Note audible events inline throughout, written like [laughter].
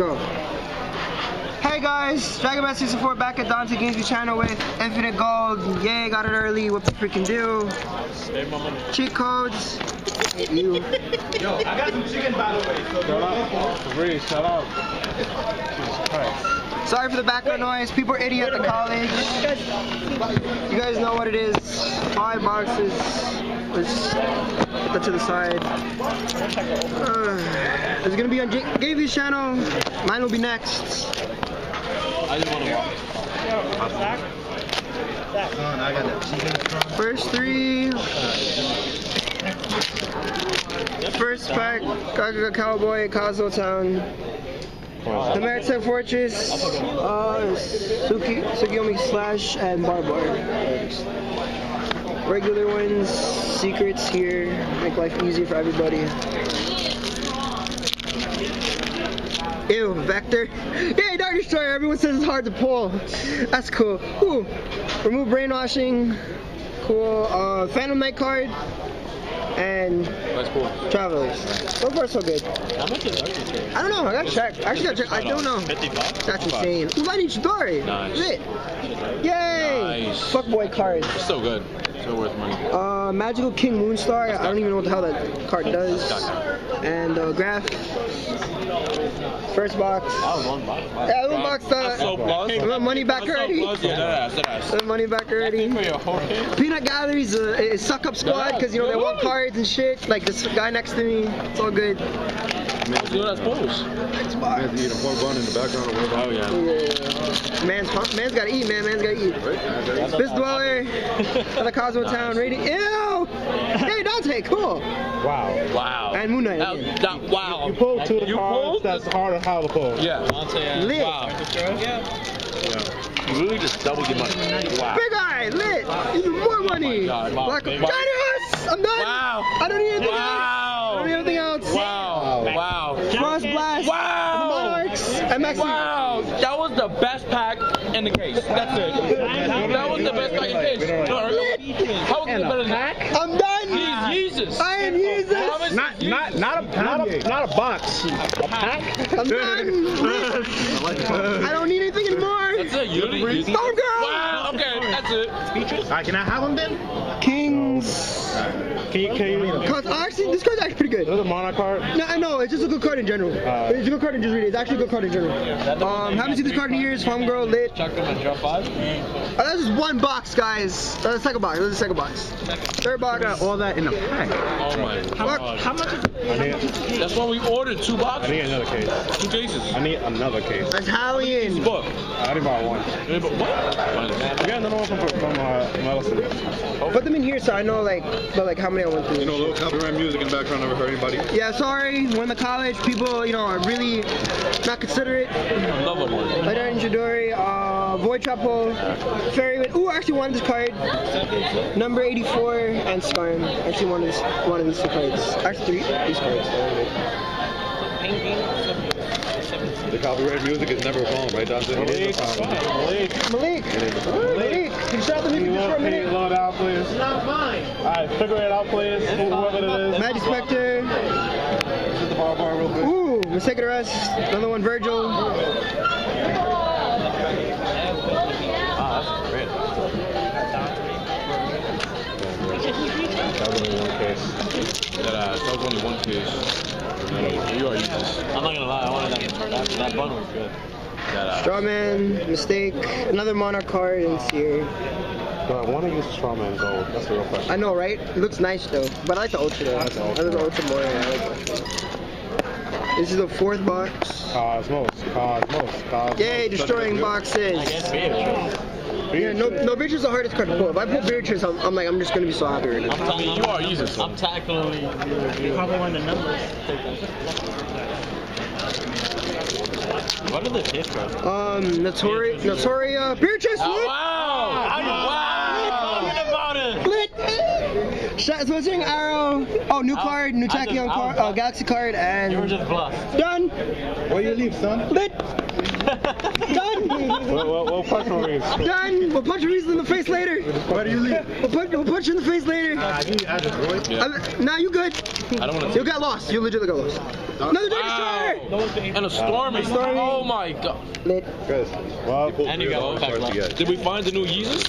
go. Hey guys, Dragon Man 64 back at Dante Games channel with Infinite Gold. Yay, got it early. What the freaking do? Cheat codes. You. [laughs] Yo, I got some chicken by the way. So Shout out. Reed, shout out. Jesus Christ. Sorry for the background noise. People are idiots at the college. You guys know what it is. Five boxes. Let's put that to the side. Uh, it's gonna be on J- Gavy's channel. Mine will be next. I just want to walk. I got that chicken First three. First pack, Gaga Cowboy, Kozmotown. The Maritime Fortress, uh, Suki, Tsukiyomi Slash, and Barbar. Regular ones, secrets here, make life easy for everybody. Ew, Vector. Yay, Dark Destroyer, everyone says it's hard to pull. That's cool. Ooh, remove brainwashing. Cool. Uh, Phantom Knight card. And That's cool. Travelers. So far, so good. How much is Arctic I don't know. I gotta check. I actually gotta check. I don't know. 50 bucks? That's insane. Ooh, Lightning Chidori. Nice. Lit. Yay. Nice. Fuckboy cards. So good. So worth money. Uh, Magical King Moonstar. I don't even know what the hell that card does. And uh, Graph. First box. That was one box. Yeah, one box. That's so Uh, plus. we want money back That's so already. plus. Yeah, that ass, that ass. Uh, money back already. For your whole case? Peanut Gallery's a, a suck up squad because you know they want cards and shit. Like this guy next to me, it's all good. Let's do that pose. Man, you eat a pork bun in the background or whatever. Oh, yeah. Yeah. Man's man's gotta eat, man. Man's gotta eat. Right? Fist Dweller, out of Kozmotown, rating. Ew! Hey Dante, cool. Wow. Wow. And Moon Knight That, again. that, wow. You pulled two of the cards pulled? that's harder how to pull. Yeah. Uh, lit. Wow. You really just doubled your money. Wow. Big Eye, lit. Even more money. Oh God, wow. Black Wow. I'm done. Wow. I don't need anything else. Wow. don't Wow. Frost Blast. Wow. Monarchs. MX. Wow, that was the best pack in the case. That's it. That was the best pack in the case. No, How was it better than that? I'm done. Jesus. I am Jesus. Not, not, not a, not a, not a box. A pack. I'm done. [laughs] I don't need anything anymore. That's it. You really using Stone Girl. Wow. Okay, that's it. Alright, can I have them then? Kings. Can you, can you? Cause actually, this card's actually pretty good. This is a monarch card. No, I know, it's just a good card in general. Uh, it's a good card in just read it. It's actually a good card in general. Um, haven't seen this card in years. Farm Girl, lit. Chuck them and drop five. Oh, that's just one box, guys. That's the second box. That's the second box. Third box. all that in a pack. Oh my god. How much? I need, That's why we ordered two boxes. I need another case. Two cases. I need another case. Italian. Book. I didn't buy one. But what? I got another one from, from uh, Medicine. Put them in here so I know like, but like how many I went through. You know, a little copyright music in the background never hurt anybody. Yeah, sorry. When the college people, you know, are really not considerate. Love them one. Lighter and Chidori, uh, Void Chapel, Fairywind. Ooh, I actually wanted this card. Number 84 and Skarn. I actually wanted this, wanted these two cards. Actually, three. These cards. The copyright music is never a right, Dante? Malik, Malik, Malik. Malik. Can you shut the can music just for a load, can minute? load out, please? It's not mine. Alright, figure it out, please. Whoever it is. Magic Spectre. This the bar bar real quick. Ooh, Mistaken Arrest. Another one, Virgil. That was only one case. That ass. That was only one case. You are useless. I'm not gonna lie, I wanted that. That, that bun was good. Strawman. Mistake. Another Monarch card in here. But I want to use Strawman Gold. That's the real question. I know, right? It looks nice though. But I like the Ultra though. I like the Ultra more. I like Ultra. This is the fourth box. Kozmos, Kozmos, Kozmos. Yay, destroying boxes. I guess Beatrice. Yeah, no, no, Beatrice is the hardest card to pull. If I pull Beatrice, I'm, I'm like, I'm just gonna be so happy right now. I'm, ta- I mean, you are useless. I'm tackling you. Probably one of the numbers. What are the hit cards? Um, Notori, Notoria, Beatrice, Oh, lit, wow! Wow! Talking about it. lit. Shot, switching arrow. Oh, new card, new I just- Tachyon card, was- uh, Galaxy card, You were and just bluff. done. Where you leave, son? Lit. Done. We'll, we'll, we'll punch Marines. Done. We'll punch Reese in the face later. Where do you leave? We'll punch, we'll punch you in the face later. I need I just boy. Yeah. I'm, nah, you good. I don't want to. You got lost. You legit got lost. Another Dark Wow. Destroyer. And a stormy. Stormy. Oh my god. Lit. Guys, well, And you got one pack. Did we find the new Yeezus?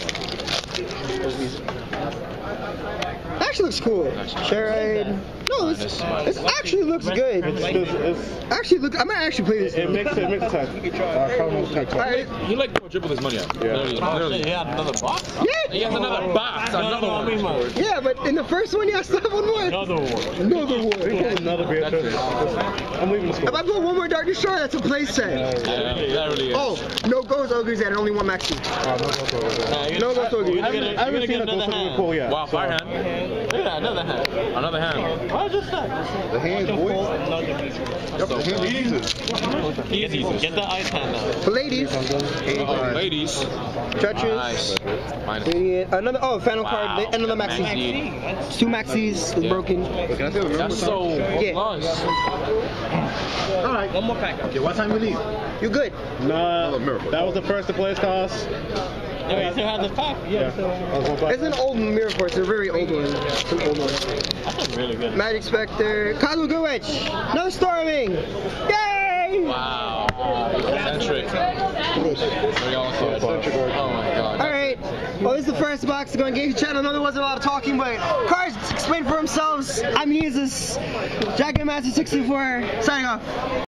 Actually looks cool. Sharade. No, it's, it actually looks good. it's, it's, Actually, look. I might actually play this. it makes it makes sense. Uh, Cardinals type Alright. He like quadruple his money out. Yeah. Literally, Oh, literally. he had another box? Yeah. He Yeah. has another box, another no, I one. man. Yeah, but in the first one, you have to have one more. Another one. Another one. Another beer. That's. I'm leaving the If. I put one more Dark Destroyer, that's a play set. Yeah, that really is. Oh, no Ghost Ogres and only one Maxx C. Uh, no, no, no, no. Nah, No gonna- Ghost Ogres. you're I gonna- haven't, I you're haven't gonna seen get a Ghost another Ogre hand. pull yet. Wow, so- fire hand. Look at that, another hand. Another hand. Why just that? The hand, boy. So, The hand Jesus. He's easy. Get the ice hand now. For ladies, Oh, ladies. Treacherous. Nice. Minus. Idiot. Uh, another, oh, final Wow. card. Another Maxx C. Maxi. Two Maxx Cs Yeah. broken. Can I see the number? That's so Yeah. nice. All right. One more pack. Okay, what time we leave? You good? Nah, that was the first to place cost. Yeah, you still have the pack. Yeah. That was one pack. It's an old Mirror Force. It's a very old one. It's an old one. That's a really good. Magic Spectre. Kozmo Good No Storming. Yay! Wow. Eccentric. Very. Oh my god. Alright. Well, this is the first box. Going to Game Channel. I know there wasn't a lot of talking, but cards explain for themselves. I'm Jesus. Dragon Master 64. Signing off.